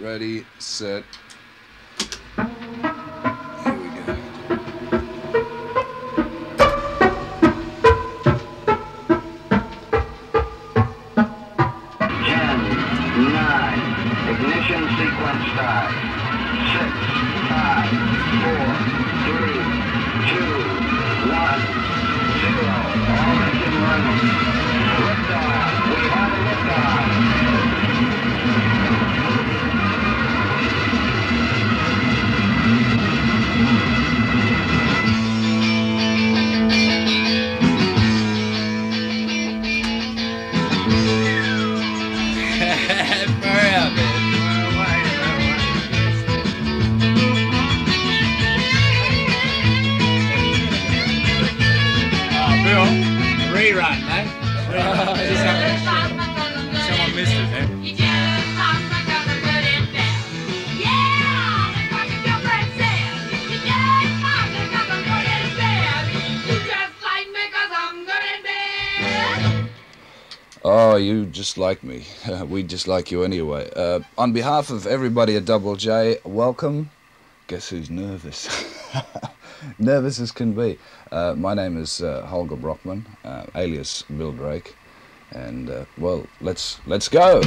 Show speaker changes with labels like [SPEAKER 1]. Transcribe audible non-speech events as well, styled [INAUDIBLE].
[SPEAKER 1] ready, set.
[SPEAKER 2] Six, five, four, three, two,
[SPEAKER 3] just like me 'cause I'm good at bed.
[SPEAKER 1] Oh, you just like me. [LAUGHS] we just like you anyway. Uh, on behalf of everybody at Double J, welcome. Guess who's nervous? [LAUGHS] [LAUGHS] nervous as can be. Uh, my name is uh, Holger Brockman, uh, alias Bill Drake, and uh, well, let's let's go.